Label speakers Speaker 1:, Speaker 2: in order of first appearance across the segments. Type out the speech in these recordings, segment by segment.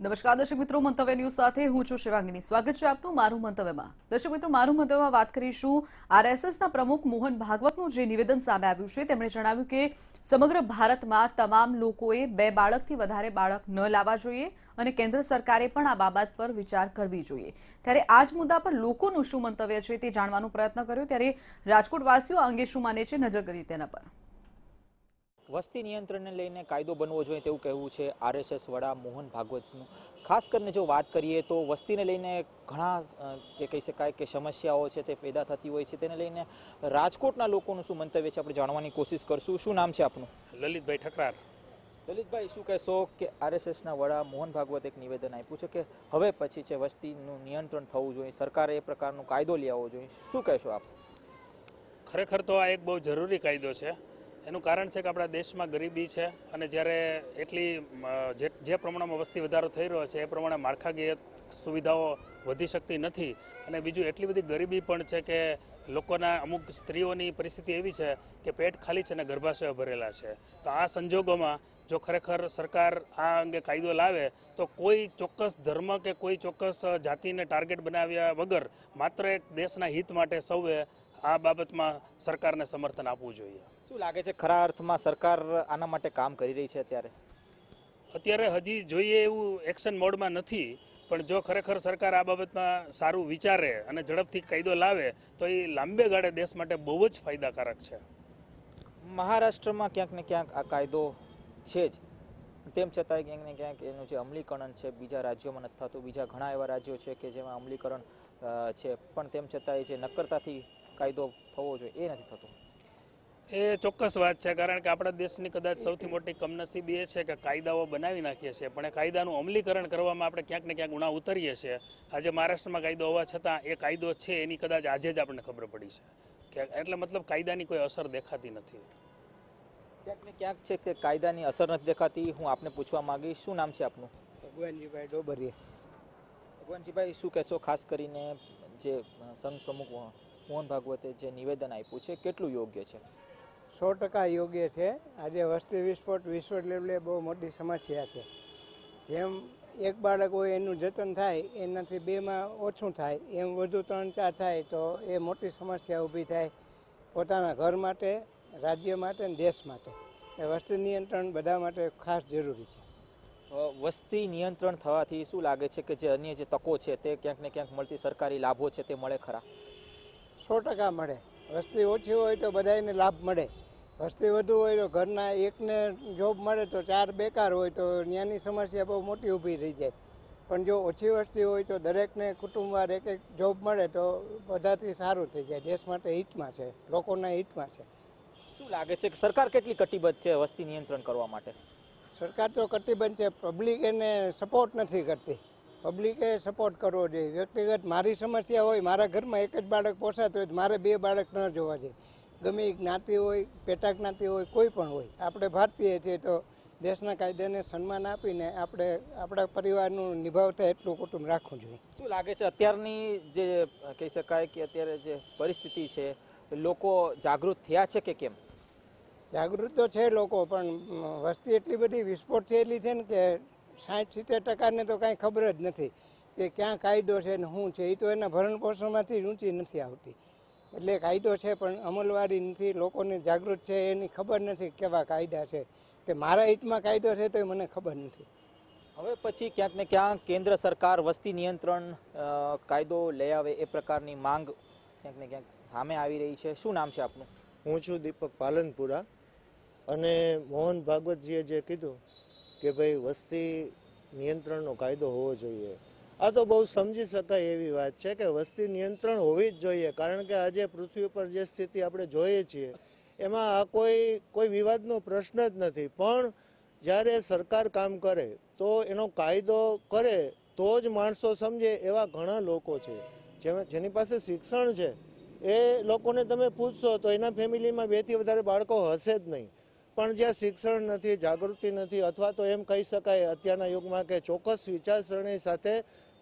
Speaker 1: નમસ્કાર, દર્શક મિત્રો, મંતવ્ય ન્યૂઝ સાથે હું છું શિવાંગીની. સ્વાગત છે આપનું મારું મંતવ્યમાં. દર્શક મિત્રો, મારું મંતવ્યમાં વાત કરીશું આરએસએસના પ્રમુખ મોહન ભાગવતનું, જે નિવેદન સામે આવ્યું છે. તેમણે જણાવ્યું કે સમગ્ર ભારતમાં તમામ લોકોએ બે બાળકથી વધારે બાળક ન લાવવા જોઈએ અને કેન્દ્ર સરકારે પણ આ બાબત પર વિચાર કરવી જોઈએ. ત્યારે આ જ મુદ્દા પર લોકોનું શું મંતવ્ય છે તે જાણવાનો પ્રયત્ન કર્યો. ત્યારે રાજકોટવાસીઓ અંગે શું માને છે નજર કરી તેના પર.
Speaker 2: વસ્તી નિયંત્રણને લઈને કાયદો બનવો જોઈએ તેવું કહેવું છે આરએસએસ વડા મોહન ભાગવતનું. ખાસ કરીને જો વાત કરીએ તો વસ્તીને લઈને ઘણા જે કહી શકાય કે સમસ્યાઓ છે તે પેદા થતી હોય છે. તેને લઈને રાજકોટના લોકોનું શું મંતવ્ય છે? આપણે જાણવાની કોશિશ કરશું. શું નામ છે આપનું?
Speaker 3: લલિતભાઈ ઠકરાર.
Speaker 2: લલિતભાઈ શું કહેશો કે આરએસએસના વડા મોહન ભાગવત એક નિવેદન આપ્યું છે કે હવે પછી છે વસ્તીનું નિયંત્રણ થવું જોઈએ સરકારે એ પ્રકારનો કાયદો લઈ આવવો જોઈએ. શું કહેશો આપ?
Speaker 3: ખરેખર તો આ એક બહુ જરૂરી કાયદો છે. એનું કારણ છે કે આપણા દેશમાં ગરીબી છે અને જ્યારે એટલી જે પ્રમાણમાં વસ્તી વધારો થઈ રહ્યો છે એ પ્રમાણે માળખાકીય સુવિધાઓ વધી શકતી નથી. અને બીજું, એટલી બધી ગરીબી પણ છે કે લોકોના અમુક સ્ત્રીઓની પરિસ્થિતિ એવી છે કે પેટ ખાલી છે અને ગર્ભાશયો ભરેલા છે. તો આ સંજોગોમાં જો ખરેખર સરકાર આ અંગે કાયદો લાવે, તો કોઈ ચોક્કસ ધર્મ કે કોઈ ચોક્કસ જાતિને ટાર્ગેટ બનાવ્યા વગર માત્ર એક દેશના હિત માટે સૌએ આ બાબતમાં સરકારને સમર્થન આપવું જોઈએ.
Speaker 2: શું લાગે છે ખરા અર્થમાં સરકાર આના માટે કામ કરી રહી છે અત્યારે?
Speaker 3: અત્યારે હજી જોઈએ એવું એક્શન મોડમાં નથી પણ જો ખરેખર સરકાર આ બાબતમાં સારું વિચારે અને ઝડપથી કાયદો લાવે તો એ લાંબે ગાળે દેશ માટે બહુ જ ફાયદાકારક છે.
Speaker 2: મહારાષ્ટ્રમાં ક્યાંક ને ક્યાંક આ કાયદો છે જ. તેમ છતાંય ક્યાંક ને ક્યાંક એનું જે અમલીકરણ છે બીજા રાજ્યોમાં નથી થતું બીજા ઘણા એવા રાજ્યો છે કે જેમાં અમલીકરણ છે. પણ તેમ છતાંય જે નક્કરતાથી કાયદો થવો જોઈએ એ નથી થતો.
Speaker 3: એ ચોક્કસ વાત છે કારણ કે આપણા દેશની કદાચ સૌથી મોટી કમનસીબી એ છે કે કાયદાઓ બનાવી નાખીએ છીએ. પણ એ કાયદાનું અમલીકરણ કરવામાં આપણે ક્યાંક ને ક્યાંક ગુણા ઉતરીએ છીએ. આજે મહારાષ્ટ્રમાં કાયદો હોવા છતાં એ કાયદો છે એની કદાચ આજે જ આપણને ખબર પડી છે. કે એટલે મતલબ કાયદાની કોઈ અસર દેખાતી નથી.
Speaker 2: ક્યાંક ને ક્યાંક છે કે કાયદાની અસર નથી દેખાતી. હું આપને પૂછવા માંગીશ શું નામ છે આપનું?
Speaker 4: ભગવાનજીભાઈ ડોબરિયા.
Speaker 2: ભગવાનજીભાઈ શું કહેશો? ખાસ કરીને જે સંઘ પ્રમુખ મોહન ભાગવતે જે નિવેદન આપ્યું છે કેટલું યોગ્ય છે?
Speaker 4: સો ટકા યોગ્ય છે. આજે વસ્તી વિસ્ફોટ વિશ્વ લેવલે બહુ મોટી સમસ્યા છે. જેમ એક બાળક હોય એનું જતન થાય એનાથી બેમાં ઓછું થાય એમ વધુ ત્રણ ચાર થાય તો એ મોટી સમસ્યા ઊભી થાય પોતાના ઘર માટે રાજ્ય માટે અને દેશ માટે. એ વસ્તી નિયંત્રણ બધા માટે ખાસ જરૂરી છે.
Speaker 2: વસ્તી નિયંત્રણ થવાથી શું લાગે છે કે જે અન્ય જે તકો છે તે ક્યાંક ને ક્યાંક મળતી સરકારી લાભો છે તે મળે ખરા?
Speaker 4: સો ટકા મળે. વસ્તી ઓછી હોય તો બધાને લાભ મળે. વસ્તી વધુ હોય તો ઘરના એકને જોબ મળે તો ચાર બેકાર હોય તો ત્યાંની સમસ્યા બહુ મોટી ઊભી થઈ જાય. પણ જો ઓછી વસ્તી હોય તો દરેકને કુટુંબવાર એક એક જોબ મળે તો બધાથી સારું થઈ જાય. દેશ માટે હિતમાં છે લોકોના હિતમાં છે.
Speaker 2: શું લાગે છે કે સરકાર કેટલી કટિબદ્ધ છે વસ્તી નિયંત્રણ કરવા માટે?
Speaker 4: સરકાર તો કટિબદ્ધ છે પબ્લિક એને સપોર્ટ નથી કરતી. પબ્લિકે સપોર્ટ કરવો જોઈએ. વ્યક્તિગત મારી સમસ્યા હોય મારા ઘરમાં એક જ બાળક પોસાતું હોય મારે બે બાળક ન જોવા જોઈએ. ગમે જ્ઞાતિ હોય પેટા જ્ઞાતિ હોય કોઈ પણ હોય. આપણે ભારતીય છીએ તો દેશના કાયદાને સન્માન આપીને આપણે આપણા પરિવારનું નિભાવતા એટલું કુટુંબ રાખવું જોઈએ.
Speaker 2: શું લાગે છે અત્યારની જે કહી શકાય કે અત્યારે જે પરિસ્થિતિ છે લોકો જાગૃત થયા છે કે કેમ?
Speaker 4: જાગૃત તો છે લોકો પણ વસ્તી એટલી બધી વિસ્ફોટ થયેલી છે ને કે સાઠ સિત્તેર ટકાને તો કાંઈ ખબર જ નથી કે ક્યાં કાયદો છે ને શું છે. એ તો એના ભરણ પોષણમાંથી ઊંચી નથી આવતી. એટલે કાયદો છે પણ અમલવારી નથી લોકોને જાગૃત છે એની ખબર નથી કેવા કાયદા છે. કે મારા હિતમાં કાયદો છે તો મને ખબર નથી.
Speaker 2: હવે પછી ક્યાંક ને ક્યાંક કેન્દ્ર સરકાર વસ્તી નિયંત્રણ કાયદો લઈ આવે એ પ્રકારની માંગ ક્યાંક ને ક્યાંક સામે આવી રહી છે. શું નામ છે આપનું?
Speaker 5: હું છું દીપક પાલનપુરા અને મોહન ભાગવતજીએ જે કીધું કે ભાઈ વસ્તી નિયંત્રણનો કાયદો હોવો જોઈએ. આ તો બહુ સમજી શકાય એવી વાત છે કે વસ્તી નિયંત્રણ હોવી જ જોઈએ, કારણ કે આજે પૃથ્વી ઉપર જે સ્થિતિ આપણે જોઈએ છીએ, એમાં આ કોઈ કોઈ વિવાદનો પ્રશ્ન જ નથી. પણ જ્યારે સરકાર કામ કરે, તો એનો કાયદો કરે, તો જ માણસો સમજે એવા ઘણા લોકો છે. જેની પાસે શિક્ષણ છે, એ લોકોને તમે પૂછશો તો એના ફેમિલીમાં બેથી વધારે બાળકો હશે જ નહીં. પણ જ્યાં શિક્ષણ નથી, જાગૃતિ નથી, અથવા તો એમ કહી શકાય અત્યારના યુગમાં કે ચોક્કસ વિચારસરણી સાથે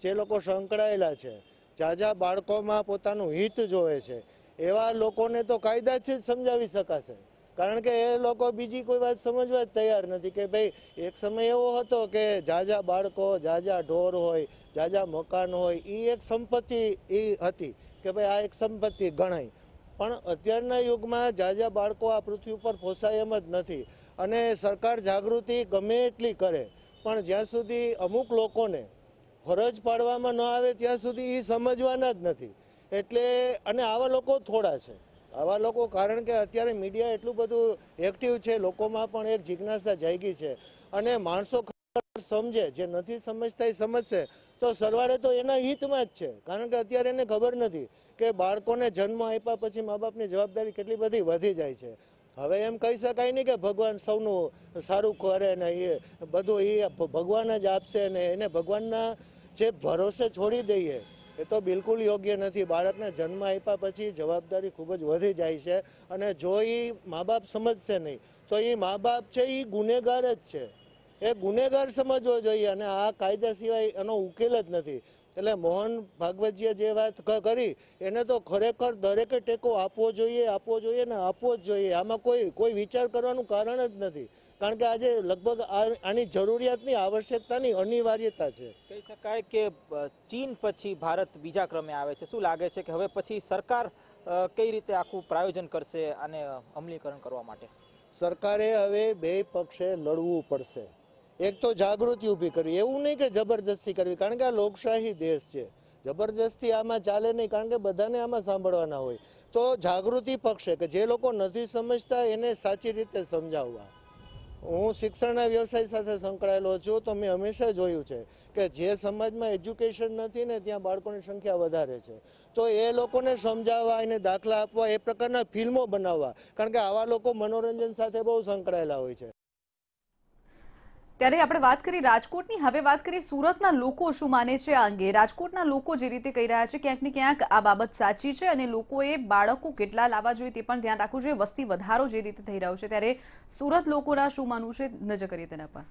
Speaker 5: જે લોકો સંકળાયેલા છે. ઝાઝા બાળકોમાં પોતાનું હિત જોવે છે. એવા લોકોને તો કાયદાથી જ સમજાવી શકાશે. કારણ કે એ લોકો બીજી કોઈ વાત સમજવા જ તૈયાર નથી કે ભાઈ, એક સમય એવો હતો કે જાજા બાળકો, જાજા ઢોર હોય, જાજા મકાન હોય એ એક સંપત્તિ એ હતી કે ભાઈ આ એક સંપત્તિ ગણાય. પણ અત્યારના યુગમાં જાજા બાળકો આ પૃથ્વી ઉપર પોસાય એમ જ નથી. અને સરકાર જાગૃતિ ગમે એટલી કરે, પણ જ્યાં સુધી અમુક લોકોને ફરજ પાડવામાં ન આવે ત્યાં સુધી એ સમજવાના જ નથી. એટલે, અને આવા લોકો થોડા છે. આવા લોકો, કારણ કે અત્યારે મીડિયા એટલું બધું એક્ટિવ છે, લોકોમાં પણ એક જિજ્ઞાસા જાગી છે. અને માણસો સમજે, જે નથી સમજતા એ સમજશે. તો સરવાળે તો એના હિતમાં જ છે. કારણ કે અત્યારે એને ખબર નથી કે બાળકોને જન્મ આપ્યા પછી મા બાપની જવાબદારી કેટલી બધી વધી જાય છે. હવે એમ કહી શકાય નહીં કે ભગવાન સૌનું સારું કરે ને એ બધું એ ભગવાન જ આપશે ને એને ભગવાનના જે ભરોસે છોડી દઈએ, એ તો બિલકુલ યોગ્ય નથી. બાળકને જન્મ આપ્યા પછી જવાબદારી ખૂબ જ વધી જાય છે અને જો એ મા બાપ સમજશે નહીં, તો એ મા બાપ છે એ ગુનેગાર જ છે. એ ગુનેગાર સમજવો જોઈએ અને આ કાયદા સિવાય એનો ઉકેલ જ નથી. એટલે મોહન ભાગવતજીએ જે વાત કરી, એને તો ખરેખર દરેકે ટેકો આપવો જોઈએ આપવો જોઈએ ને આપવો જ જોઈએ. આમાં કોઈ કોઈ વિચાર કરવાનું કારણ જ નથી. કારણ કે આજે લગભગ આની જરૂરિયાતની આવશ્યકતાની અનિવાર્યતા છે.
Speaker 2: કહી શકાય કે ચીન પછી ભારત બીજા ક્રમે આવે છે. શું લાગે છે કે હવે પછી સરકાર કઈ રીતે આખું પ્રાયોજન કરશે આને અમલીકરણ કરવા માટે?
Speaker 5: સરકારે હવે બે પક્ષે લડવું પડશે. એક તો જાગૃતિ ઊભી કરવી. એવું નહીં કે જબરજસ્તી કરવી. કારણ કે આ લોકશાહી દેશ છે. જબરજસ્તી આમાં ચાલે નહીં. કારણ કે બધાને આમાં સાંભળવાના હોય. તો જાગૃતિ પક્ષે કે જે લોકો નથી સમજતા એને સાચી રીતે સમજાવવા. હું શિક્ષણના વ્યવસાય સાથે સંકળાયેલો છું, તો મેં હંમેશા જોયું છે કે જે સમાજમાં એજ્યુકેશન નથી ને ત્યાં બાળકોની સંખ્યા વધારે છે. તો એ લોકોને સમજાવવા એને દાખલા આપવા, એ પ્રકારના ફિલ્મો બનાવવા, કારણ કે આવા લોકો મનોરંજન સાથે બહુ સંકળાયેલા હોય છે.
Speaker 1: ત્યારે આપણે વાત કરી રાજકોટની. હવે વાત કરીએ સુરતના લોકો શું માને છે આ અંગે. રાજકોટના લોકો જે રીતે કહી રહ્યા છે, ક્યાંક ને ક્યાંક આ બાબત સાચી છે અને લોકોએ બાળકો કેટલા લાવવા જોઈએ તે પણ ધ્યાન રાખવું જોઈએ. વસ્તી વધારો જે રીતે થઈ રહ્યો છે, ત્યારે સુરત લોકોના શું માનવું છે? નજર કરીએ તેના પર.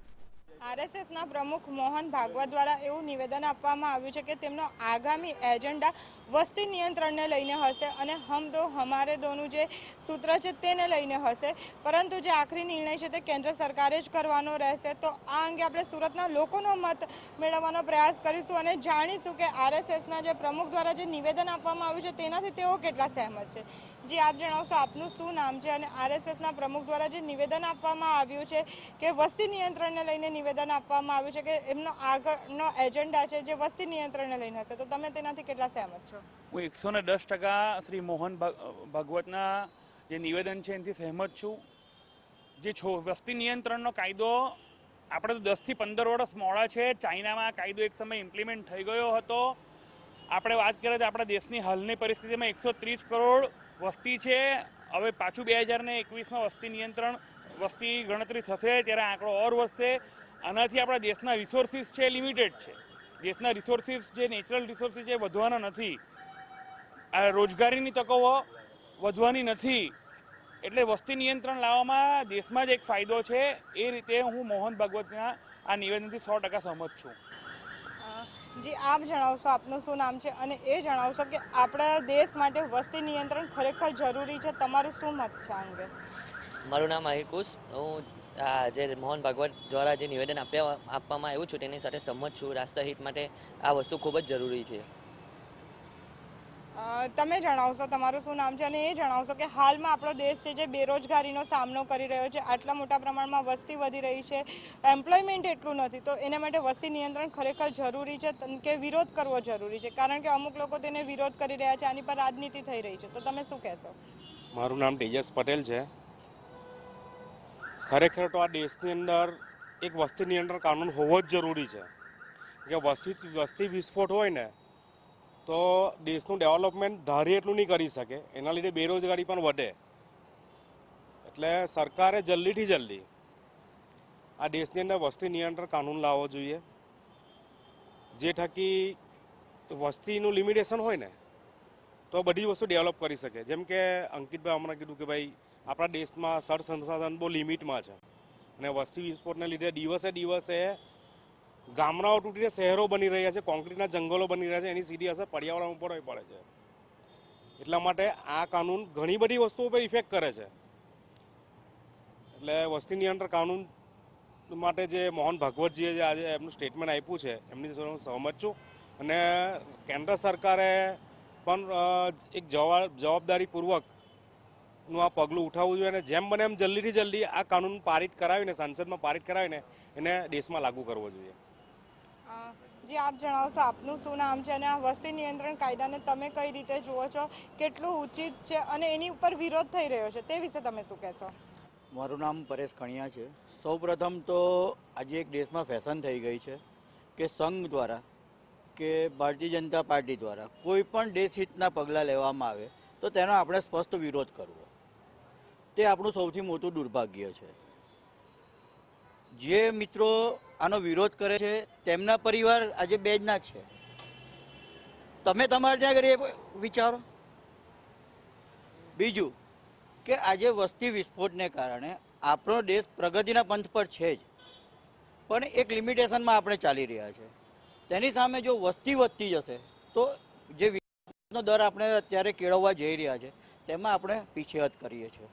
Speaker 6: આરએસએસના પ્રમુખ મોહન ભાગવત દ્વારા એવું નિવેદન આપવામાં આવ્યું છે કે તેમનો આગામી એજન્ડા વસ્તી નિયંત્રણને લઈને હશે અને હમ દો હમારે દોનું જે સૂત્ર છે તેને લઈને હશે. પરંતુ જે આખરી નિર્ણય છે તે કેન્દ્ર સરકારે જ કરવાનો રહેશે. તો આ અંગે આપણે સુરતના લોકોનો મત મેળવવાનો પ્રયાસ કરીશું અને જાણીશું કે આરએસએસના જે પ્રમુખ દ્વારા જે નિવેદન આપવામાં આવ્યું છે તેનાથી તેઓ કેટલા સહેમત છે. જી, આપ જણાવશો, આપનું શું નામ છે અને આરએસએસના પ્રમુખ દ્વારા જે નિવેદન આપવામાં આવ્યું છે કે વસ્તી નિયંત્રણને લઈને નિવેદન આપવામાં આવ્યું છે કે એમનો આગળનો એજન્ડા છે જે વસ્તી નિયંત્રણને લઈને હશે. તો તમે તેનાથી કેટલા સહેમત છો?
Speaker 7: હું એકસો ને દસ ટકા શ્રી મોહન ભાગ- ભાગવતના જે નિવેદન છે એનાથી સહેમત છું. જે છો, વસ્તી નિયંત્રણનો કાયદો આપણે તો દસથી પંદર વર્ષ મોડા છે. ચાઇનામાં કાયદો એક સમય ઇમ્પ્લિમેન્ટ થઈ ગયો હતો. આપણે વાત કરીએ તો આપણા દેશની હાલની પરિસ્થિતિમાં એકસો ત્રીસ કરોડ વસ્તી છે. હવે પાછું બે હજારને એકવીસમાં વસ્તી નિયંત્રણ, વસ્તી ગણતરી થશે ત્યારે આંકડો ઓર વધશે. આનાથી આપણા દેશના રિસોર્સિસ છે લિમિટેડ છે. દેશના રિસોર્સિસ જે નેચરલ રિસોર્સિસ છે વધવાના નથી. રોજગારીની તકો વધવાની નથી. એટલે વસ્તી નિયંત્રણ લાવવામાં દેશમાં જ એક ફાયદો છે. એ રીતે હું મોહન ભાગવતના આ નિવેદનથી સો ટકા સહમત છું.
Speaker 6: જી, આપ જણાવશો, આપનું શું નામ છે? અને એ જણાવશો કે આપણા દેશ માટે વસ્તી નિયંત્રણ ખરેખર જરૂરી છે. તમારું શું મત છે અંગે?
Speaker 8: મારું નામ અહિકુશ. હું આ જે મોહન ભાગવત દ્વારા જે નિવેદન આપ્યા, આપવામાં આવ્યું છું, તેની સાથે સંમત છું. રાષ્ટ્રહિત માટે આ વસ્તુ ખૂબ જ જરૂરી છે.
Speaker 6: તમે જણાવશો, તમારું શું નામ છે? અને એ જણાવશો કે હાલમાં આપણો દેશ છે જે બેરોજગારીનો સામનો કરી રહ્યો છે, આટલા મોટા પ્રમાણમાં વસ્તી વધી રહી છે, એમ્પ્લોયમેન્ટ એટલું નથી, તો એના માટે વસ્તી નિયંત્રણ ખરેખર જરૂરી છે કે વિરોધ કરવો જરૂરી છે? કારણ કે અમુક લોકો તેને વિરોધ કરી રહ્યા છે, આની પર રાજનીતિ થઈ રહી છે, તો તમે શું કહેશો?
Speaker 9: મારું નામ તેજસ પટેલ છે. ખરેખર તો આ દેશની અંદર એક વસ્તી નિયંત્રણ કાનૂન હોવો જ જરૂરી છે. કે વસ્તી વસ્તી વિસ્ફોટ હોય ને તો દેશનું ડેવલપમેન્ટ ધારી એટલું નહીં કરી શકે. એના લીધે બેરોજગારી પણ વધે. એટલે સરકારે જલ્દીથી જલ્દી આ દેશની અંદર વસ્તી નિયંત્રણ કાનૂન લાવવો જોઈએ. જે થકી વસ્તીનું લિમિટેશન હોય ને, તો બધી વસ્તુ ડેવલપ કરી શકે. જેમ કે અંકિતભાઈ હમણાં કીધું કે ભાઈ, આપણા દેશમાં સર સંસાધન બહુ લિમિટમાં છે. અને વસ્તી વિસ્ફોટને લીધે દિવસે દિવસે ગામડાઓ તૂટીને શહેરો બની રહ્યા છે કોન્ક્રીટના જંગલો બની રહ્યા છે, એની સીધી અસર પર્યાવરણ ઉપર પડે છે. એટલા માટે આ કાનૂન ઘણી બધી વસ્તુઓ પર ઇફેક્ટ કરે છે. એટલે વસ્તી નિયંત્રણ કાનૂન માટે જે મોહન ભાગવતજીએ જે આજે એમનું સ્ટેટમેન્ટ આપ્યું છે, એમની સાથે હું સહમત છું. અને કેન્દ્ર સરકારે પણ એક જવાબ, જવાબદારીપૂર્વક આ પગલું ઉઠાવવું જોઈએ અને જેમ બને એમ જલ્દીથી જલ્દી આ કાનૂન પારિત કરાવીને, સંસદમાં પારિત કરાવીને એને દેશમાં લાગુ કરવો જોઈએ.
Speaker 6: જી આપ જણાવશો આપનું શું નામ છે અને આ વસ્તી નિયંત્રણ કાયદાને તમે કઈ રીતે જુઓ છો? કેટલું ઉચિત છે અને એની ઉપર વિરોધ થઈ રહ્યો છે, તે વિશે તમે શું કહેશો?
Speaker 10: મારું નામ પરેશ કણિયા છે. સૌપ્રથમ તો આજે એક દેશમાં ફેશન થઈ ગઈ છે કે સંઘ દ્વારા કે ભારતીય જનતા પાર્ટી દ્વારા કોઈ પણ દેશહિતના પગલાં લેવામાં આવે તો તેનો આપણે સ્પષ્ટ વિરોધ કરવો. તે આપણું સૌથી મોટું દુર્ભાગ્ય છે. જે મિત્રો આનો વિરોધ કરે છે, તેમના પરિવાર આજે બે જ છે. તમે તમારે ત્યાં આગળ વિચારો. બીજું કે આજે વસ્તી વિસ્ફોટને કારણે આપણો દેશ પ્રગતિના પંથ પર છે જ. પણ એક લિમિટેશનમાં આપણે ચાલી રહ્યા છે. તેની સામે જો વસ્તી વધતી જશે, તો જે વિકાસનો દર આપણે અત્યારે કેળવવા જઈ રહ્યા છે, તેમાં આપણે પીછેહત કરીએ છીએ.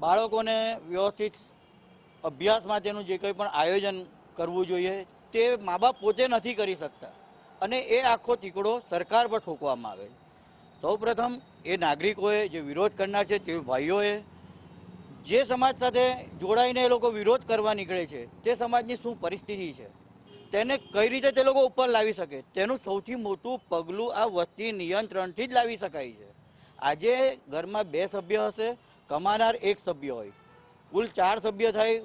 Speaker 10: બાળકોને વ્યવસ્થિત અભ્યાસ માટેનું જે કંઈ પણ આયોજન કરવું જોઈએ, તે મા બાપ પોતે નથી કરી શકતા. અને એ આખો તીકડો સરકાર પર ઠોકવામાં આવે. છે સૌપ્રથમ એ નાગરિકોએ જે વિરોધ કરનાર છે તે ભાઈઓએ જે સમાજ સાથે જોડાઈને એ લોકો વિરોધ કરવા નીકળે છે, તે સમાજની શું પરિસ્થિતિ છે, તેને કઈ રીતે તે લોકો ઉપર લાવી શકે, તેનું સૌથી મોટું પગલું આ વસ્તી નિયંત્રણથી જ લાવી શકાય છે. આજે ઘરમાં બે સભ્ય હશે, કમાનાર એક સભ્ય હોય. કુલ ચાર સભ્ય થાય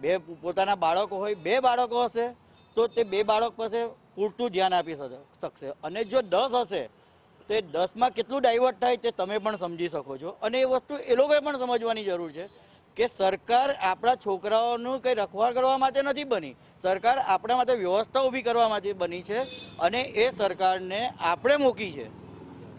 Speaker 10: બે પોતાના બાળકો હોય, બે બાળકો હશે, તો તે બે બાળક પાસે પૂરતું ધ્યાન આપી શકે- શકશે. અને જો દસ હશે, તો એ દસમાં કેટલું ડાયવર્ટ થાય તે તમે પણ સમજી શકો છો. અને એ વસ્તુ એ લોકોએ પણ સમજવાની જરૂર છે કે સરકાર આપણા છોકરાઓનું કંઈ રખવા કરવા માટે નથી બની. સરકાર આપણા માટે વ્યવસ્થા ઊભી કરવા માટે બની છે અને એ સરકારને આપણે મૂકી છે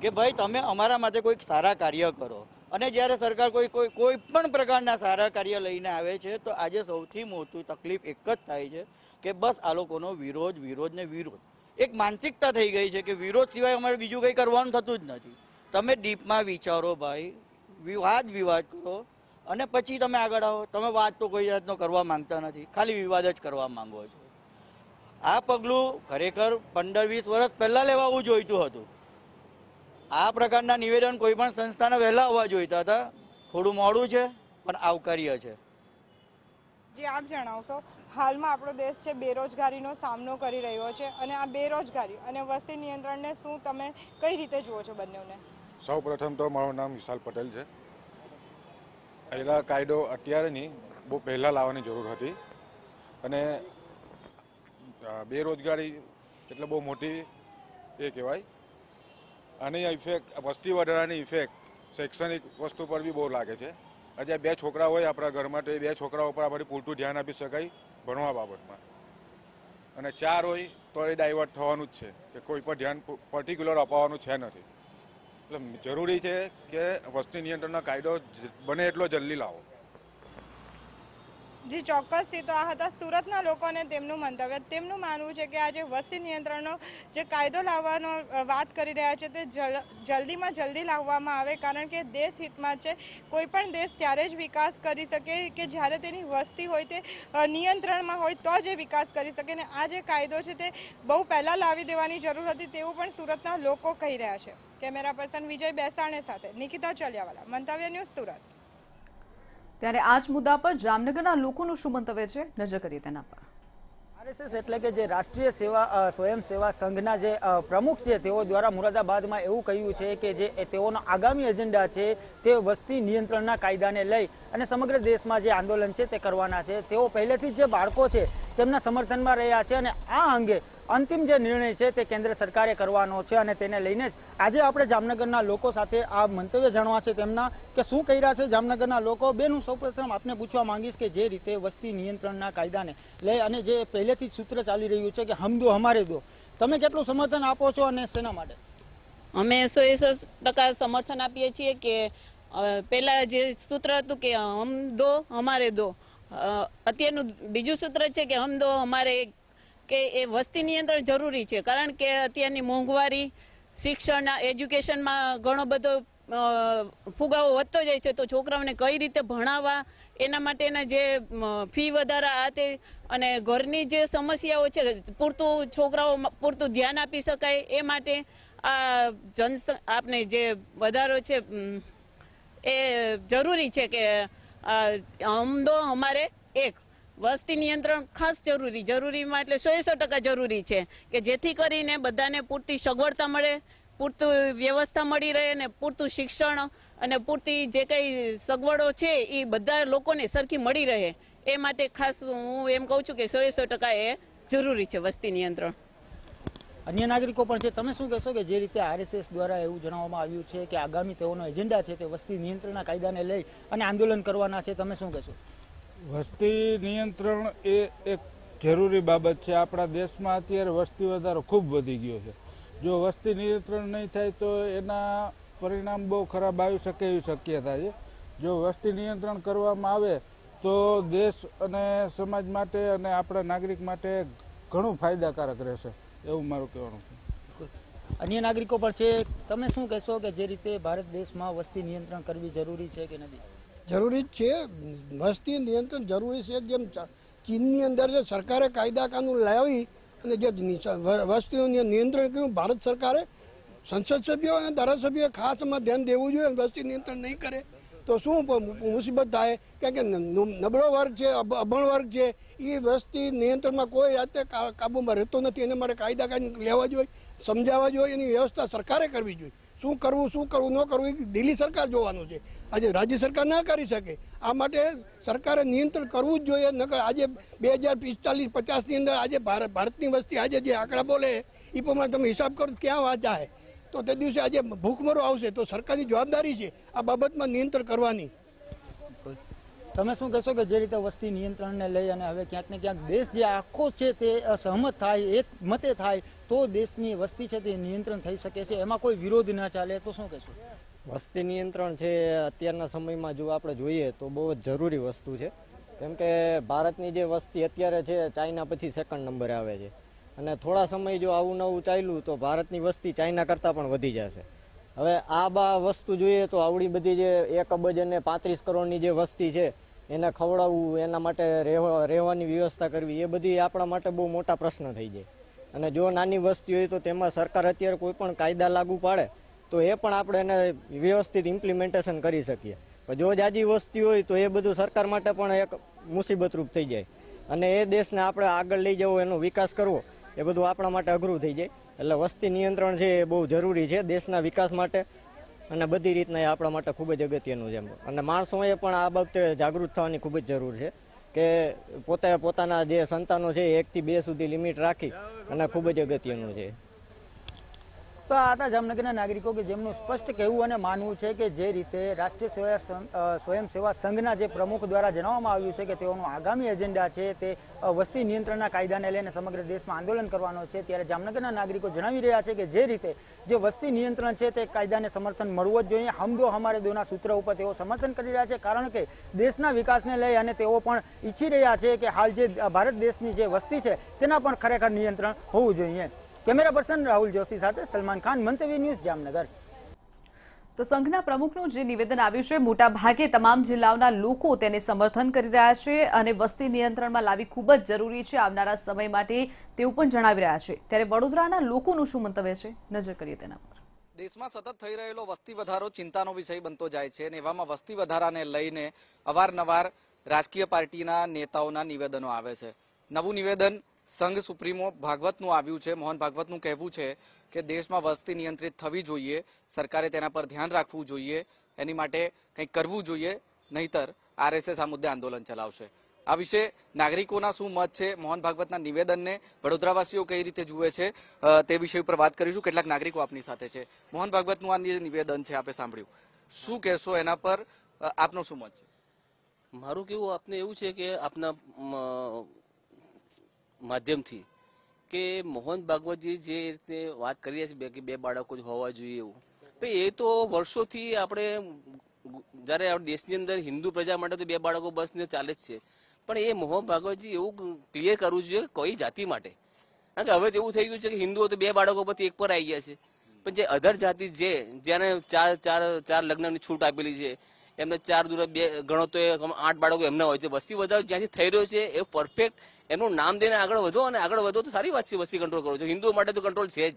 Speaker 10: કે ભાઈ તમે અમારા માટે કોઈક સારા કાર્ય કરો. અને જ્યારે સરકાર કોઈ કોઈ કોઈ પણ પ્રકારના સારા કાર્ય લઈને આવે છે, તો આજે સૌથી મોટું તકલીફ એક જ થાય છે કે બસ આ લોકોનો વિરોધ વિરોધ ને વિરોધ. એક માનસિકતા થઈ ગઈ છે કે વિરોધ સિવાય અમારે બીજું કંઈ કરવાનું થતું જ નથી. તમે ડીપમાં વિચારો ભાઈ, વિવાદ વિવાદ કરો અને પછી તમે આગળ આવો. તમે વાત તો કોઈ જાતનો કરવા માંગતા નથી, ખાલી વિવાદ જ કરવા માંગો છો. આ પગલું ખરેખર પંદર વીસ વર્ષ પહેલાં લેવાવું જોઈતું હતું. આ પ્રકારના નિવેદન કોઈ પણ સંસ્થાને વહેલા આવવા જોઈતા હતા. થોડું મોડું છે પણ આવકાર્ય છે.
Speaker 6: જે આપ જણાવશો. હાલમાં આપણો દેશ છે બેરોજગારીનો સામનો કરી રહ્યો છે અને આ બેરોજગારી અને વસ્તી નિયંત્રણને શું તમે કઈ રીતે જુઓ છો બંનેને?
Speaker 11: સૌ પ્રથમ તો મારું નામ વિશાલ પટેલ છે. પહેલાં કાયદો અત્યારે નહીં બહુ પહેલાં લાવવાની જરૂર હતી. અને બેરોજગારી એટલે બહુ મોટી એ કહેવાય. આની ઇફેક્ટ વસ્તી વધારાની ઇફેક્ટ શૈક્ષણિક વસ્તુ પર બી બહુ લાગે છે. આજે બે છોકરા હોય આપણા ઘરમાં, તો એ બે છોકરાઓ પર આપણે પૂરતું ધ્યાન આપી શકાય ભણવા બાબતમાં. અને ચાર હોય તો એ ડાયવર્ટ થવાનું જ છે, કે કોઈ પર ધ્યાન પર્ટિક્યુલર અપાવવાનું છે નથી. એટલે જરૂરી છે કે વસ્તી નિયંત્રણનો કાયદો બને એટલો જલ્દી લાવો.
Speaker 6: જી ચોક્કસથી તો આ હતા, સુરતના લોકોને તેમનું મંતવ્ય, તેમનું માનવું છે કે આ જે વસ્તી નિયંત્રણનો જે કાયદો લાવવાનો વાત કરી રહ્યા છે તે જલ- જલ્દીમાં જલ્દી લાવવામાં આવે, કારણ કે દેશ હિતમાં છે. કોઈ પણ દેશ ત્યારે જ વિકાસ કરી શકે કે જ્યારે તેની વસ્તી હોય તે નિયંત્રણમાં હોય તો જ એ વિકાસ કરી શકે ને આ જે કાયદો છે તે બહુ પહેલાં લાવી દેવાની જરૂર હતી તેવું પણ સુરતના લોકો કહી રહ્યા છે. કેમેરા પર્સન વિજય બેસાણે સાથે, નિકિતા ચલિયાવાલા, મંતવ્ય ન્યૂઝ સુરત.
Speaker 1: ત્યારે આ જ મુદ્દા પર જામનગરના લોકોનું શું મંતવ્ય છે? નજર કરીએ તેના પર.
Speaker 12: આરએસએસ એટલે કે જે રાષ્ટ્રીય સેવા સ્વયંસેવા સ્વયં સેવા સંઘના જે પ્રમુખ છે, તેઓ દ્વારા મુરાદાબાદમાં એવું કહ્યું છે કે જે તેઓનો આગામી એજન્ડા છે, તે વસ્તી નિયંત્રણના કાયદાને લઈ અને સમગ્ર દેશમાં જે આંદોલન છે તે કરવાના છે. તેઓ પહેલેથી જ જે બાળકો છે, તેમના સમર્થનમાં રહ્યા છે અને આ અંગે અંતિમ જે નિર્ણય છે તે કેન્દ્ર સરકારે કરવાનો છે અને તેને લઈને જ આજે આપણે જામનગરના લોકો સાથે આ મંતવ્ય જાણવા છે તેમના કે શું કહી રહ્યા છે જામનગરના લોકો. બેનું સૌપ્રથમ આપને પૂછવા માંગીશ કે જે રીતે વસ્તી નિયંત્રણના કાયદાને લઈ અને જે પહેલેથી સૂત્ર ચાલી રહ્યું છે કે હમ દો, હમારે દો. તમે કેટલું સમર્થન આપો છો અને શેના માટે?
Speaker 13: અમે સો એસો ટકા સમર્થન આપીએ છીએ કે પહેલાં જે સૂત્ર હતું કે હમ દો, હમારે દો. અત્યારનું બીજું સૂત્ર છે કે, હમ દો એક. કે એ વસ્તી નિયંત્રણ જરૂરી છે. કારણ કે અત્યારની મોંઘવારી, શિક્ષણના, એજ્યુકેશનમાં ઘણો બધો ફુગાવો વધતો જાય છે, તો છોકરાઓને કઈ રીતે ભણાવવા, એના માટેના જે ફી વધારા આ તે, અને ઘરની જે સમસ્યાઓ છે, પૂરતું છોકરાઓ પૂરતું ધ્યાન આપી શકાય એ માટે આ જન આપને જે વધારો છે એ જરૂરી છે કે હમ દો હમારે એક વસ્તી નિયંત્રણ ખાસ જરૂરી, જરૂરીમાં એટલે સો સો ટકા જરૂરી છે કે જેથી કરીને બધાને પૂરતી સગવડતા મળે, પૂરતું વ્યવસ્થા મળી રહે અને પૂરતું શિક્ષણ અને પૂરતી જે કંઈ સગવડો છે એ બધા લોકોને સરખી મળી રહે. એ માટે ખાસ હું એમ કહું છું કે સો સો ટકા એ જરૂરી છે વસ્તી નિયંત્રણ.
Speaker 12: અન્ય નાગરિકો પણ છે, તમે શું કહેશો કે જે રીતે આરએસએસ દ્વારા એવું જણાવવામાં આવ્યું છે કે આગામી તેઓનો એજન્ડા છે તે વસ્તી નિયંત્રણના કાયદાને લઈ અને આંદોલન કરવાના છે, તમે શું કહેશો?
Speaker 14: વસ્તી નિયંત્રણ એ એક જરૂરી બાબત છે. આપણા દેશમાં અત્યારે વસ્તી વધારો ખૂબ વધી ગયો છે. જો વસ્તી નિયંત્રણ નહીં થાય તો એના પરિણામ બહુ ખરાબ આવી શકે એવી શક્યતા છે. જો વસ્તી નિયંત્રણ કરવામાં આવે તો દેશ અને સમાજ માટે અને આપણા નાગરિક માટે ઘણું ફાયદાકારક રહેશે એવું મારું કહેવાનું છે.
Speaker 12: અન્ય નાગરિકો પણ છે. તમે શું કહેશો કે જે રીતે ભારત દેશમાં વસ્તી નિયંત્રણ કરવી જરૂરી છે કે નથી?
Speaker 15: જરૂરી જ છે. વસ્તી નિયંત્રણ જરૂરી છે. જેમ ચીનની અંદર જે સરકારે કાયદા કાનૂન લાવી અને જે વસ્તીનું નિયંત્રણ કર્યું, ભારત સરકારે સંસદ સભ્યો અને ધારાસભ્યોએ ખાસ એમાં ધ્યાન દેવું જોઈએ વસ્તી નિયંત્રણ નહીં કરે. તો શું મુસીબત થાય? કારણ કે નબળો વર્ગ છે અભણ વર્ગ છે એ વસ્તી નિયંત્રણમાં કોઈ જાતે કાબૂમાં રહેતો નથી. એને માટે કાયદા કાનૂન લેવા જોઈએ, સમજાવવા જોઈએ, એની વ્યવસ્થા સરકારે કરવી જોઈએ. શું કરવું શું કરવું, ન કરવું, એ દિલ્હી સરકાર જોવાનું છે. આજે રાજ્ય સરકાર ના કરી શકે. આ માટે સરકારે નિયંત્રણ કરવું જ જોઈએ, નકર આજે બે હજાર પિસ્તાલીસ, પચાસની અંદર આજે ભારત ભારતની વસ્તી આજે જે આંકડા બોલે એ પ્રમાણે તમે હિસાબ કરો ક્યાં વાત જાય તો તે દિવસે આજે ભૂખમરો આવશે, તો સરકારની જવાબદારી છે આ બાબતમાં નિયંત્રણ કરવાની.
Speaker 12: તમે શું કહેશો કે જે રીતે વસ્તી નિયંત્રણને લઈ અને હવે ક્યાંક ને ક્યાંક દેશ જે આખો છે તે સહમત થાય, એક મતે થાય તો દેશની વસ્તી છે તે નિયંત્રણ થઈ શકે છે. એમાં કોઈ વિરોધ ના ચાલે તો શું કહેશો?
Speaker 16: વસ્તી નિયંત્રણ છે અત્યારના સમયમાં જો આપણે જોઈએ તો બહુ જ જરૂરી વસ્તુ છે. કેમ કે ભારતની જે વસ્તી અત્યારે છે, ચાઇના પછી સેકન્ડ નંબરે આવે છે. અને થોડા સમય જો આવું નવું ચાલ્યું તો ભારતની વસ્તી ચાઇના કરતાં પણ વધી જશે. હવે આ બા વસ્તુ જોઈએ તો આવડી બધી જે એક અબજ અને પાંત્રીસ કરોડની જે વસ્તી છે, એને ખવડાવવું, એના માટે રહેવા, રહેવાની વ્યવસ્થા કરવી, એ બધી આપણા માટે બહુ મોટા પ્રશ્ન થઈ જાય. અને જો નાની વસ્તી હોય તો તેમાં સરકાર અત્યારે કોઈ પણ કાયદા લાગુ પાડે, તો એ પણ આપણે એને વ્યવસ્થિત ઇમ્પ્લિમેન્ટેશન કરી શકીએ. જો જાજી વસ્તી હોય તો એ બધું સરકાર માટે પણ એક મુસીબતરૂપ થઈ જાય. અને એ દેશને આપણે આગળ લઈ જવો, એનો વિકાસ કરવો, એ બધું આપણા માટે અઘરું થઈ જાય. એટલે વસ્તી નિયંત્રણ છે એ બહુ જરૂરી છે દેશના વિકાસ માટે. અને બધી રીતના એ આપણા માટે ખૂબ જ અગત્યનું છે અને માણસોએ પણ આ બાબતે જાગૃત થવાની ખૂબ જ જરૂર છે. કે પોતે પોતાના જે સંતાનો છે એકથી બે સુધી લિમિટ રાખી અને ખૂબ જ અગત્યનું છે.
Speaker 12: તો આ જામનગરના નાગરિકો કે જેમનું સ્પષ્ટ કહેવું અને માનવું છે કે જે રીતે રાષ્ટ્રીય સેવા સ્વયંસેવા સંઘના જે પ્રમુખ દ્વારા જણાવવામાં આવ્યું છે કે તેઓનો આગામી એજન્ડા છે તે વસ્તી નિયંત્રણના કાયદાને લઈને સમગ્ર દેશમાં આંદોલન કરવાનો છે, ત્યારે જામનગરના નાગરિકો જણાવી રહ્યા છે કે જે રીતે જે વસ્તી નિયંત્રણ છે તે કાયદાને સમર્થન મળવું જ જોઈએ. હમ દો હમારે દોના સૂત્ર ઉપર તેઓ સમર્થન કરી રહ્યા છે, કારણ કે દેશના વિકાસને લઈ અને તેઓ પણ ઈચ્છી રહ્યા છે કે હાલ જે ભારત દેશની જે વસ્તી છે તેના પણ ખરેખર નિયંત્રણ હોવું જોઈએ. કેમેરા પર્સન રાહુલ જોશી સાથે સલમાન ખાન મંતવ્ય ન્યૂઝ જામનગર.
Speaker 1: તો સંઘના પ્રમુખનું જે નિવેદન આવ્યું છે મોટા ભાગે તમામ જિલ્લાઓના લોકો તેને સમર્થન કરી રહ્યા છે અને વસ્તી નિયંત્રણમાં લાવી ખૂબ જ જરૂરી છે આવનારા સમય માટે તેવું પણ જણાવી રહ્યા છે. ત્યારે વડોદરાના લોકોનું શું મંતવ્ય છે? નજર કરીએ તેના પર.
Speaker 17: દેશમાં સતત થઈ રહેલો વસ્તી વધારો ચિંતાનો વિષય બનતો જાય છે અને એવામાં વસ્તી વધારાને લઈને અવારનવાર રાજકીય પાર્ટીના નેતાઓના નિવેદનો આવે છે. નવું નિવેદન સંઘ સુપ્રીમો ભાગવતનું આવ્યું છે, મોહન ભાગવતનું કહેવું છે કે દેશમાં વસ્તી નિયંત્રિત થવી જોઈએ, સરકારે તેના પર ધ્યાન રાખવું જોઈએ, એની માટે કંઈક કરવું જોઈએ, નહીતર આરએસએસ આ મુદ્દે આંદોલન ચલાવશે. આ વિશે નાગરિકોના શું મત છે, મોહન ભાગવતના નિવેદનને વડોદરાવાસીઓ કઈ રીતે જુએ છે તે વિષય ઉપર વાત કરીશું. કેટલાક નાગરિકો આપની સાથે છે. મોહન ભાગવતનું આ નિવેદન છે, આપે સાંભળ્યું. શું કહેશો એના પર? આપનો શું મત છે?
Speaker 18: મારું કેવું, આપને એવું છે કે આપના માધ્યમથી કે મોહન ભાગવતજી જે રીતે વાત કરી રહ્યા છે કે બે બાળકો જ હોવા જોઈએ એવું. ભાઈ એ તો વર્ષોથી આપણે જ્યારે દેશની અંદર હિન્દુ પ્રજા માટે તો બે બાળકો બસ ને ચાલે જ છે. પણ એ મોહન ભાગવતજી એવું ક્લિયર કરવું જોઈએ કઈ જાતિ માટે. કારણ કે હવે તો એવું થઈ ગયું છે કે હિન્દુઓ તો બે બાળકો પરથી એક પર આવી ગયા છે. પણ જે અધર જાતિ જે, જેને ચાર ચાર ચાર લગ્નની છૂટ આપેલી છે એમને ચાર દૂર બે ગણો તો આઠ બાળકો એમના હોય છે. વસ્તી વધારો જ્યાંથી થઈ રહ્યો છે એ પરફેક્ટ એનું નામ દઈને આગળ વધો અને આગળ વધો તો સારી વાત છે વસ્તી કંટ્રોલ કરો છો. હિન્દુઓ માટે તો કંટ્રોલ છે જ.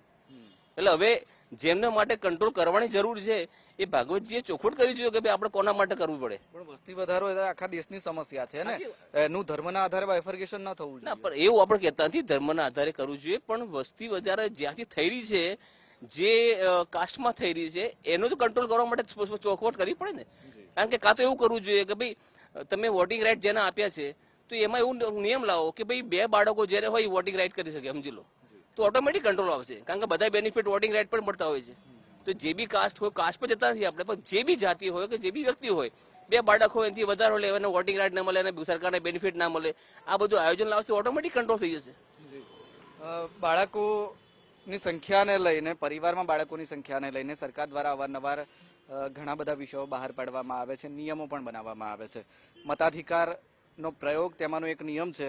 Speaker 18: એટલે હવે જેમને માટે કંટ્રોલ કરવાની જરૂર છે એ ભાગવતજીએ ચોખવટ કરી જોઈએ કે ભાઈ આપણે કોના માટે કરવું પડે?
Speaker 17: પણ વસ્તી વધારો એ આખા દેશની સમસ્યા છે ને? એનું ધર્મના આધારે બાયફર્ગેશન ન થવું જોઈએ.
Speaker 18: પણ એવું આપણે કહેતા નથી ધર્મના આધારે કરવું જોઈએ પણ વસ્તી વધારે જ્યાંથી થઈ રહી છે જે કાસ્ટમાં થઈ રહી છે એનો તો કંટ્રોલ કરવા માટે ચોખવટ કરવી પડે ને. કારણ કે કાં તો એવું કરવું જોઈએ કે ભાઈ, તમે વોટિંગ રાઇટ જેને આપ્યા છે, તો એમાં એવું નિયમ લાવો કે ભાઈ બે બાળકો જ્યારે હોય વોટિંગ રાઇટ કરી શકે, સમજી લો. તો ઓટોમેટિક કંટ્રોલ આવશે. કારણ કે બધા બેનિફિટ વોટિંગ રાઇટ પણ મળતા હોય છે. તો જે બી કાસ્ટ હોય કાસ્ટ પર જતા નથી આપણે, પણ જે બી જાતિ હોય કે જે બી વ્યક્તિ હોય, બે બાળક હોય, એનાથી વધારે હોય એને વોટિંગ રાઇટ ના મળે અને સરકારને બેનિફિટ ના મળે, આ બધું આયોજન લાવશે ઓટોમેટિક કંટ્રોલ થઈ જશે.
Speaker 17: બાળકોની સંખ્યાને લઈને, પરિવારમાં બાળકોની સંખ્યાને લઈને સરકાર દ્વારા અવારનવાર ઘણા બધા વિષયો બહાર પાડવામાં આવે છે, નિયમો પણ બનાવવામાં આવે છે. મતાધિકારનો પ્રયોગ તેમાંનો એક નિયમ છે.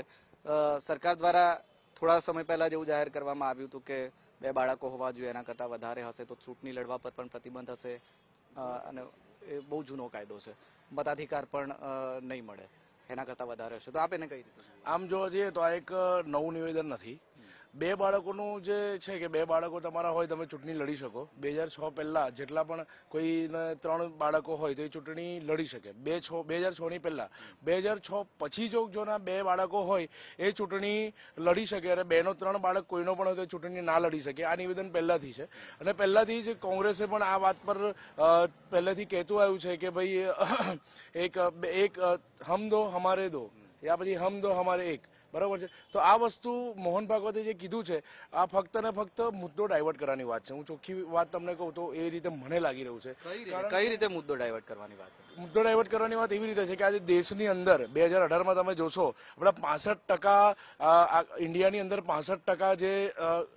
Speaker 17: સરકાર દ્વારા થોડા સમય પહેલા જેવું જાહેર કરવામાં આવ્યું હતું કે બે બાળકો હોવા જોઈએ, એના કરતાં વધારે હશે તો ચૂંટણી લડવા પર પણ પ્રતિબંધ હશે અને એ બહુ જૂનો કાયદો છે. મતાધિકાર પણ નહીં મળે, એના કરતાં વધારે હશે. તો આપ એને કઈ રીતે
Speaker 19: આમ જોવા જઈએ તો આ એક નવું નિવેદન નથી. બે બાળકોનું જે છે કે બે બાળકો તમારા હોય તમે ચૂંટણી લડી શકો. બે હજાર છ પહેલાં જેટલા પણ કોઈને ત્રણ બાળકો હોય તો એ ચૂંટણી લડી શકે. બે છ, બે હજાર છની પહેલાં. બે હજાર છ પછી જો જોના બે બાળકો હોય એ ચૂંટણી લડી શકે અને બેનો ત્રણ બાળક કોઈનો પણ હોય તો ચૂંટણી ના લડી શકે. આ નિવેદન પહેલાંથી છે. અને પહેલાંથી જ કોંગ્રેસે પણ આ વાત પર પહેલેથી કહેતું આવ્યું છે કે ભાઈ, એક એક, હમ દો, હમારે દો. યા પછી હમ દો, હમારે એક. બરાબર છે? તો આ વસ્તુ મોહન ભાગવતે જે કીધું છે આ ફક્ત ને ફક્ત મુદ્દો ડાયવર્ટ કરવાની વાત છે. હું ચોખ્ખી વાત તમને કહું તો એ રીતે મને લાગી રહ્યું છે.
Speaker 17: કઈ રીતે? મુદ્દો ડાયવર્ટ કરવાની વાત
Speaker 19: મુદ્દો ડાયવર્ટ કરવાની વાત એવી રીતે છે કે આજે દેશની અંદર બે હજાર અઢારમાં તમે જોશો આપણા પાસઠ ટકા ઇન્ડિયાની અંદર પાસઠ ટકા જે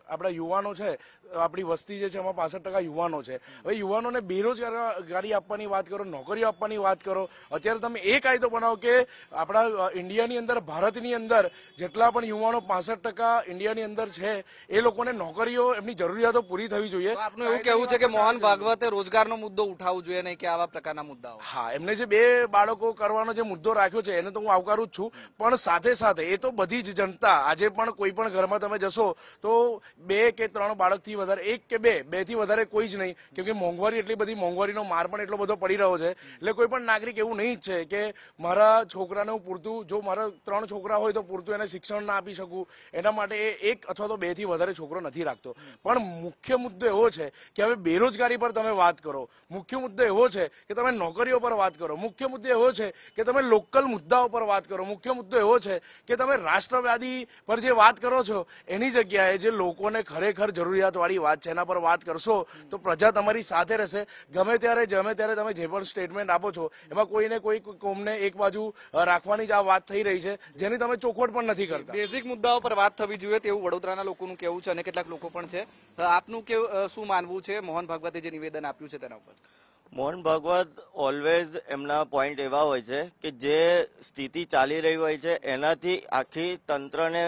Speaker 19: આપણા યુવાનો છે આપણી વસ્તી જે છે એમાં પાસઠ ટકા યુવાનો છે. હવે યુવાનોને બેરોજગારી આપવાની વાત કરો નોકરીઓ આપવાની વાત કરો અત્યારે તમે એ કાયદો બનાવો કે આપણા ઇન્ડિયાની અંદર ભારતની અંદર જેટલા પણ યુવાનો પાસઠ ટકા ઇન્ડિયાની અંદર છે એ લોકોને નોકરીઓ એમની જરૂરિયાતો પૂરી થવી જોઈએ.
Speaker 17: આપનું એવું કેવું છે કે મોહન ભાગવતે રોજગારનો મુદ્દો ઉઠાવવો જોઈએ નહીં કે આવા પ્રકારના મુદ્દાઓ?
Speaker 19: હા એમને જે બે બાળકો કરવાનો જે મુદ્દો રાખ્યો છે એને તો હું આવકારું જ છું. પણ સાથે સાથે એ તો બધી જ જનતા આજે પણ કોઈ પણ ઘરમાં તમે જશો તો બે કે ત્રણ બાળકથી વધારે, એક કે બે બેથી વધારે કોઈ જ નહીં. કેમ કે મોંઘવારી એટલી બધી, મોંઘવારીનો માર પણ એટલો બધો પડી રહ્યો છે. એટલે કોઈ પણ નાગરિક એવું નહીં છે કે મારા છોકરાને હું પૂરતું, જો મારા ત્રણ છોકરા હોય તો પૂરતું એને શિક્ષણ ના આપી શકું. એના માટે એ એક અથવા તો બેથી વધારે છોકરો નથી રાખતો. પણ મુખ્ય મુદ્દો એવો છે કે હવે બેરોજગારી પર તમે વાત કરો. મુખ્ય મુદ્દો એવો છે કે તમે નોકરીઓ પર વાત કરો. મુખ્ય મુદ્દો એવો છે કે તમે લોકલ મુદ્દાઓ પર વાત કરો. મુખ્ય મુદ્દો એવો છે કે તમે રાષ્ટ્રવાદી પર જે વાત કરો છો, એની જગ્યાએ જે લોકોને ખરેખર જરૂરિયાતવાળી વાત છે એના પર વાત કરશો તો પ્રજા તમારી સાથે રહેશે. ગમે ત્યારે ગમે ત્યારે તમે જે પણ સ્ટેટમેન્ટ આપો છો એમાં કોઈને કોઈ કોમને એક બાજુ રાખવાની જ આ વાત થઈ રહી છે જેની તમે ચોખવટ પણ નથી કરતા.
Speaker 17: બેઝિક મુદ્દાઓ પર વાત થવી જોઈએ તેવું વડોદરાના લોકોનું કેવું છે અને કેટલાક લોકો પણ છે. આપનું કેવું શું માનવું છે મોહન ભાગવતે જે નિવેદન આપ્યું છે તેના ઉપર?
Speaker 20: મોહન ભાગવત ઓલવેઝ એમના પોઈન્ટ એવા હોય છે કે જે સ્થિતિ ચાલી રહી હોય છે એનાથી આખી તંત્રને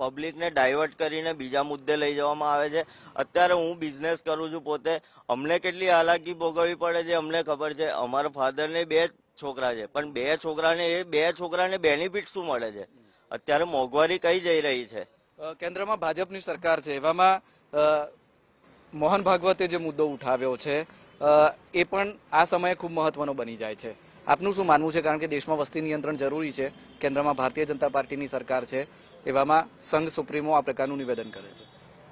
Speaker 20: પબ્લિકને ડાયવર્ટ કરીને બીજા મુદ્દે લઈ જવામાં આવે છે. અત્યારે હું બિઝનેસ કરું છું પોતે. અમને કેટલી હાલાકી ભોગવવી પડે છે અમને ખબર છે. અમારા ફાધરને બે છોકરા છે. પણ બે છોકરાને એ બે છોકરાને બેનિફિટ શું મળે છે? અત્યારે મોંઘવારી કઈ જઈ રહી છે?
Speaker 17: કેન્દ્રમાં ભાજપની સરકાર છે. એવામાં મોહન ભાગવતે જે મુદ્દો ઉઠાવ્યો છે એ પણ આ સમયે ખૂબ મહત્વનો બની જાય છે. આપનું શું માનવું છે? કારણ કે દેશમાં વસ્તી નિયંત્રણ જરૂરી છે. કેન્દ્રમાં ભારતીય જનતા પાર્ટીની સરકાર છે. એવામાં સંઘ સુપ્રીમો આ પ્રકારનું નિવેદન કરે છે.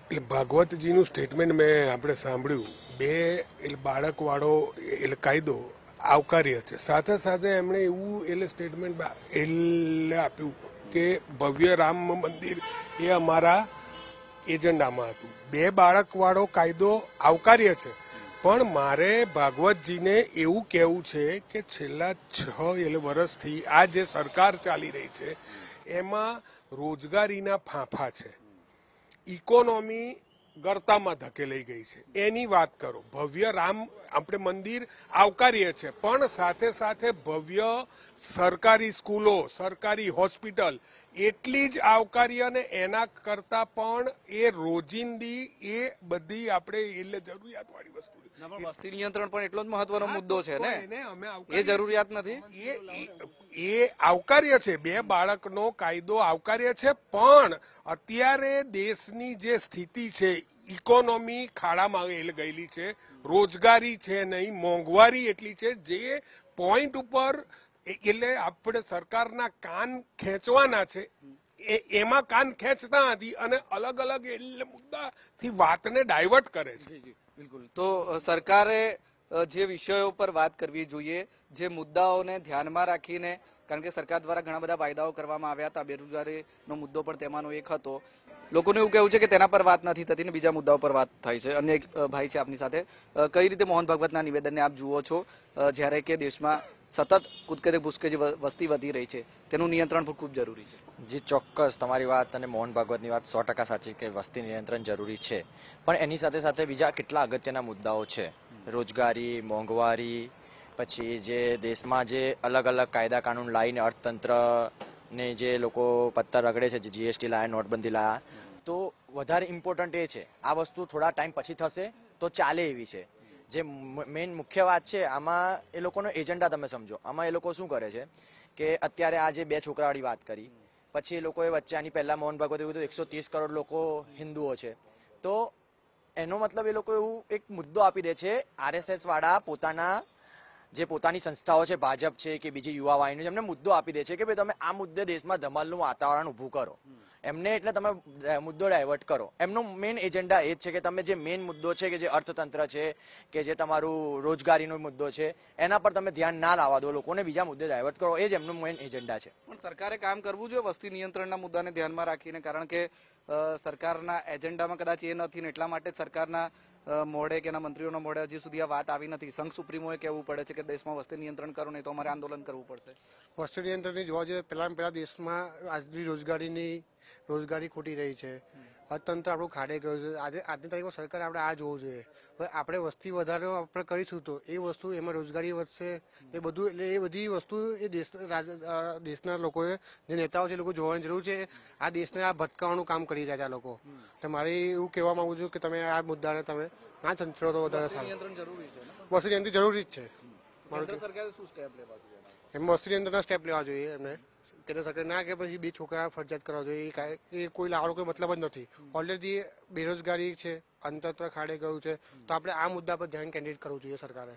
Speaker 21: એટલે ભાગવતજીનું સ્ટેટમેન્ટ મેં આપણે સાંભળ્યું. બે એટલે બાળકવાળો એટલે કાયદો આવકાર્ય છે. સાથે સાથે એમણે એવું એટલે સ્ટેટમેન્ટ એટલે આપ્યું કે ભવ્ય રામ મંદિર એ અમારા એજન્ડામાં હતું. બે બાળકવાળો કાયદો આવકાર્ય છે. પણ મારે ભાગવતજીને એવું કહેવું છે કે છેલ્લા છ એટલે વર્ષથી આ જે સરકાર ચાલી રહી છે એમાં રોજગારીના ફાંફા છે. ઇકોનોમી ગરતામાં ધકેલાઈ ગઈ છે. એની વાત કરો. ભવ્ય રામ આપણે મંદિર આવકારીએ છીએ. પણ સાથે સાથે ભવ્ય સરકારી સ્કૂલો સરકારી હોસ્પિટલ એટલી જ આવકારી અને એના કરતા પણ એ રોજિંદી એ બધી આપણે એટલે જરૂરિયાતવાળી વસ્તુ
Speaker 17: વસ્તી નિયંત્રણ પણ એટલો જ મહત્વનો મુદ્દો છે ને? એ જરૂરિયાત નથી?
Speaker 21: એ આવકાર્ય છે બે બાળકનો કાયદો આવકાર્ય છે પણ અત્યારે દેશની જે સ્થિતિ છે ઇકોનોમી ખાડામાં ગયેલ- છે, રોજગારી છે નહીં, મોંઘવારી એટલી છે જે પોઈન્ટ ઉપર એટલે આપણે સરકારના કાન ખેંચવાના છે. એમાં કાન ખેંચતા હતી અને અલગ અલગ એટલે મુદ્દાથી વાતને ડાયવર્ટ કરે છે.
Speaker 17: બિલકુલ. તો સરકારે જે વિષયો પર વાત કરવી જોઈએ, જે મુદ્દાઓને ધ્યાનમાં રાખીને, કારણ કે સરકાર દ્વારા ઘણા બધા વાયદાઓ કરવામાં આવ્યા હતા, બેરોજગારીનો મુદ્દો પણ તેમાંનો એક હતો. લોકોનું એવું કહેવું છે કે તેના પર વાત નથી થતી ને બીજા મુદ્દાઓ પર વાત થાય છે. અન્ય એક ભાઈ છે આપની સાથે. કઈ રીતે મોહન ભાગવતના નિવેદનને આપ જુઓ છો? જ્યારે કે દેશમાં સતત કૂદકે ભૂસકે વસ્તી વધી રહી છે તેનું નિયંત્રણ પણ ખૂબ જરૂરી છે.
Speaker 22: જી ચોક્કસ તમારી વાત અને મોહન ભાગવતની વાત સો ટકા સાચી કે વસ્તી નિયંત્રણ જરૂરી છે. પણ એની સાથે સાથે બીજા કેટલા અગત્યના મુદ્દાઓ છે? રોજગારી મોંઘવારી પછી જે દેશમાં જે અલગ અલગ કાયદા કાનૂન લાવીને અર્થતંત્રને જે લોકો પત્તા રગડે છે, જે જીએસટી લાયા નોટબંધી લાયા તો વધારે ઇમ્પોર્ટન્ટ એ છે. આ વસ્તુ થોડા ટાઈમ પછી થશે તો ચાલે એવી છે. જે મેઇન મુખ્ય વાત છે, આમાં એ લોકોનો એજન્ડા તમે સમજો. આમાં એ લોકો શું કરે છે કે અત્યારે આ જે બે છોકરાવાળી વાત કરી, પછી એ લોકોએ વચ્ચે આની પહેલાં મોહન ભાગવત એવું એકસો ત્રીસ કરોડ લોકો હિન્દુઓ છે. તો એનો મતલબ એ લોકો એવું એક મુદ્દો આપી દે છે આરએસએસ વાળા પોતાના જે પોતાની સંસ્થાઓ છે, ભાજપ છે કે બીજી યુવા વાહિની છે, એમને મુદ્દો આપી દે છે કે ભાઈ તમે આ મુદ્દે દેશમાં ધમાલનું વાતાવરણ ઊભું કરો. એમને એટલે તમે મુદ્દો ડાયવર્ટ કરો. એમનો મેઇન એજન્ડા એ જ છે કે તમે જે મેઇન મુદ્દો છે કે જે અર્થતંત્ર છે, કે જે તમારું રોજગારીનો મુદ્દો છે, એના પર તમે ધ્યાન ના લાવવા દો, લોકોને બીજા મુદ્દે ડાયવર્ટ કરો. એ જ એમનું મેઇન એજન્ડા છે.
Speaker 17: પણ સરકારે કામ કરવું જોઈએ વસ્તી નિયંત્રણના મુદ્દાને ધ્યાનમાં રાખીને, કારણ કે સરકારના એજન્ડામાં કદાચ એ નથી ને એટલા માટે સરકારના મોઢે કે એના મંત્રીઓના મોડે હજી સુધી આ વાત આવી નથી. સંઘ સુપ્રીમોએ કહેવું પડે છે કે દેશમાં વસ્તી નિયંત્રણ કરો નહીં તો અમારે આંદોલન કરવું પડશે.
Speaker 23: વસ્તી નિયંત્રણની જોવા જોઈએ પહેલાં પહેલાં દેશમાં આજની રોજગારીની રોજગારી ખોટી રહી છે. અર્થતંત્ર આપણું ખાડે ગયું છે. આજે આજની તારીખમાં સરકાર આપણે આ જોવું જોઈએ. હવે આપણે વસ્તી વધારો આપણે કરીશું તો એ વસ્તુ એમાં રોજગારી વધશે. એ બધું એટલે એ બધી વસ્તુ એ દેશ રાજ- દેશના લોકોએ જે નેતાઓ છે એ લોકો જોવાની જરૂર છે. આ દેશને આ ભટકાવાનું કામ કરી રહ્યા છે આ લોકો. તો મારે એવું કહેવા માંગુ છું કે તમે આ મુદ્દાને તમે ના સંચરો તો વધારે સારું? વસ્તી નિયંત્રણ જરૂરી જ છે. મારું
Speaker 17: સરકારે શું સ્ટેપ લેવા જોઈએ
Speaker 23: એમ વસ્તી નિયંત્રણના સ્ટેપ લેવા જોઈએ એમને. કેન્દ્ર સરકાર ના કે પછી બે છોકરા ફરજિયાત કરવા જોઈએ, એ કાંઈ- લાવવાનો કોઈ મતલબ જ નથી. ઓલરેડી બેરોજગારી છે અંતત્ર ખાડે ગયું છે. તો આપણે આ મુદ્દા પર ધ્યાન કેન્દ્રિત કરવું જોઈએ સરકારે.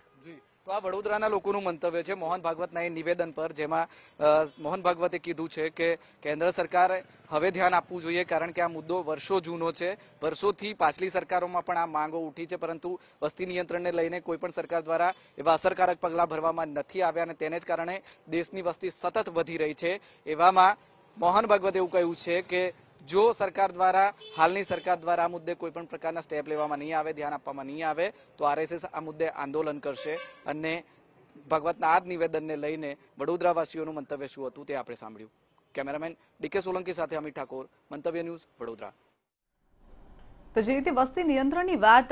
Speaker 17: તો આ વડોદરાના લોકોનું મંતવ્ય છે મોહન ભાગવતના એ નિવેદન પર, જેમાં મોહન ભાગવતે કીધું છે કે કેન્દ્ર સરકારે હવે ધ્યાન આપવું જોઈએ કારણ કે આ મુદ્દો વર્ષો જૂનો છે. વર્ષોથી પાછલી સરકારોમાં પણ આ માંગો ઉઠી છે, પરંતુ વસ્તી નિયંત્રણને લઈને કોઈ પણ સરકાર દ્વારા એવા અસરકારક પગલાં ભરવામાં નથી આવ્યા અને તેને જ કારણે દેશની વસ્તી સતત વધી રહી છે. એવામાં મોહન ભાગવતે એવું કહ્યું છે કે જો સરકાર દ્વારા, હાલની સરકાર દ્વારા આ મુદ્દે કોઈ પણ પ્રકારના સ્ટેપ લેવામાં નહીં આવે, ધ્યાન આપવામાં નહીં આવે, તો આરએસએસ આ મુદ્દે આંદોલન કરશે અને ભગવતના આ જ નિવેદનને લઈને વડોદરાવાસીઓનું મંતવ્ય શું હતું તે આપણે સાંભળ્યું. કેમેરામેન ડીકે સોલંકી સાથે અમિત ઠાકોર, મંતવ્ય ન્યૂઝ વડોદરા.
Speaker 1: તો જે રીતે વસ્તી નિયંત્રણની વાત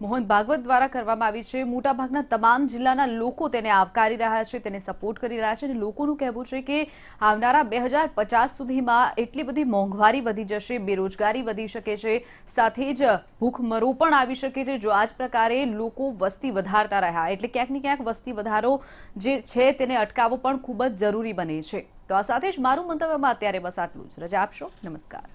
Speaker 1: મોહન ભાગવત દ્વારા કરવામાં આવી છે. મોટાભાગના તમામ જિલ્લાના લોકો તેને આવકારી રહ્યા છે, તેને સપોર્ટ કરી રહ્યા છે અને લોકોનું કહેવું છે કે આવનારા બે હજાર પચાસ સુધીમાં એટલી બધી મોંઘવારી વધી જશે, બેરોજગારી વધી શકે છે, સાથે જ ભૂખમરો પણ આવી શકે છે. જો આ જ પ્રકારે લોકો વસ્તી વધારતા રહ્યા, એટલે ક્યાંક ને ક્યાંક વસ્તી વધારો જે છે તેને અટકાવવો પણ ખૂબ જ જરૂરી બને છે. તો આ સાથે જ મારું મંતવ્યમાં અત્યારે બસ આટલું જ. રજા આપશો? નમસ્કાર.